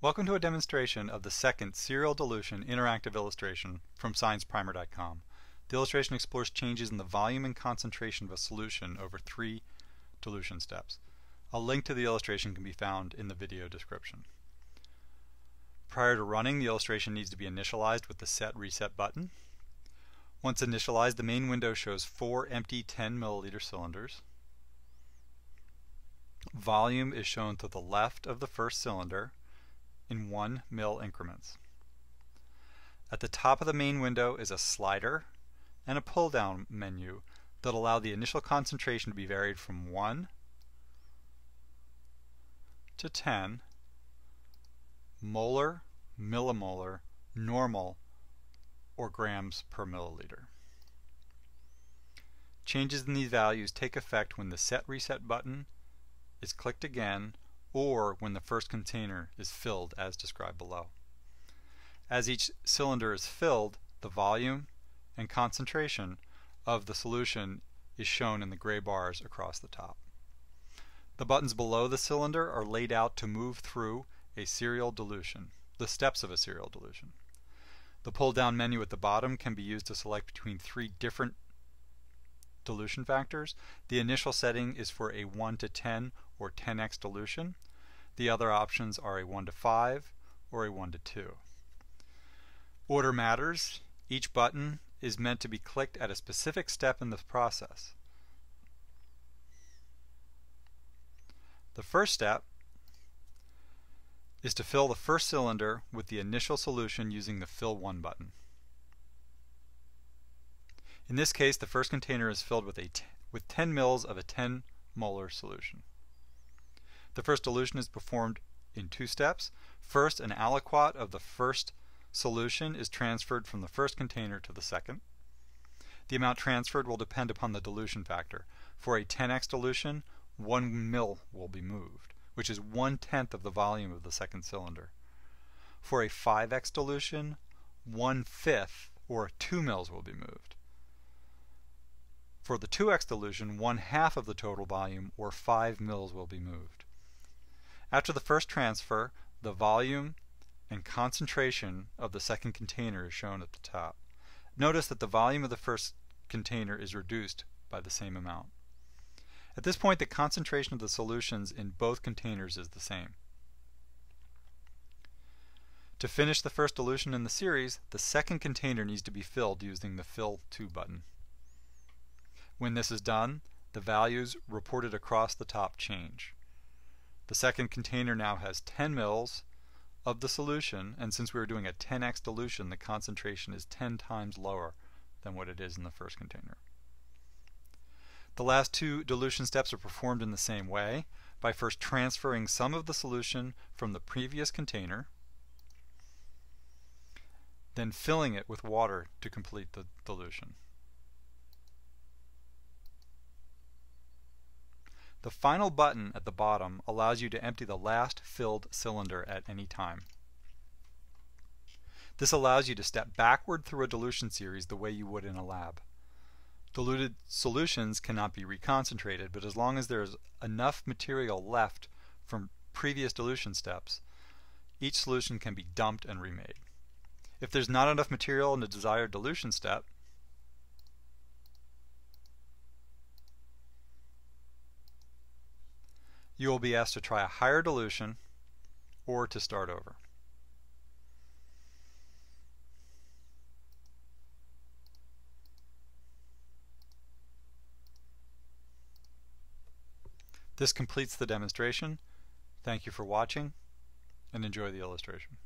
Welcome to a demonstration of the second serial dilution interactive illustration from SciencePrimer.com. The illustration explores changes in the volume and concentration of a solution over three dilution steps. A link to the illustration can be found in the video description. Prior to running, the illustration needs to be initialized with the Set Reset button. Once initialized, the main window shows four empty 10 milliliter cylinders. Volume is shown to the left of the first cylinder in 1 mil increments. At the top of the main window is a slider and a pull down menu that allow the initial concentration to be varied from 1 to 10 molar, millimolar, normal, or grams per milliliter. Changes in these values take effect when the Set Reset button is clicked again or when the first container is filled as described below. As each cylinder is filled, the volume and concentration of the solution is shown in the gray bars across the top. The buttons below the cylinder are laid out to move through a serial dilution, the steps of a serial dilution. The pull down menu at the bottom can be used to select between three different dilution factors. The initial setting is for a 1 to 10 or 10x dilution. The other options are a 1 to 5 or a 1 to 2. Order matters. Each button is meant to be clicked at a specific step in the process. The first step is to fill the first cylinder with the initial solution using the Fill 1 button. In this case, the first container is filled with, a with 10 mils of a 10 molar solution. The first dilution is performed in two steps. First, an aliquot of the first solution is transferred from the first container to the second. The amount transferred will depend upon the dilution factor. For a 10x dilution, 1 mil will be moved, which is one tenth of the volume of the second cylinder. For a 5x dilution, 1 fifth or 2 mils will be moved. For the 2x dilution, one half of the total volume, or 5 mils, will be moved. After the first transfer, the volume and concentration of the second container is shown at the top. Notice that the volume of the first container is reduced by the same amount. At this point, the concentration of the solutions in both containers is the same. To finish the first dilution in the series, the second container needs to be filled using the Fill 2 button. When this is done, the values reported across the top change. The second container now has 10 mils of the solution, and since we were doing a 10x dilution, the concentration is 10 times lower than what it is in the first container. The last two dilution steps are performed in the same way by first transferring some of the solution from the previous container, then filling it with water to complete the dilution. The final button at the bottom allows you to empty the last filled cylinder at any time. This allows you to step backward through a dilution series the way you would in a lab. Diluted solutions cannot be reconcentrated, but as long as there is enough material left from previous dilution steps, each solution can be dumped and remade. If there's not enough material in the desired dilution step, you will be asked to try a higher dilution or to start over. This completes the demonstration. Thank you for watching and enjoy the illustration.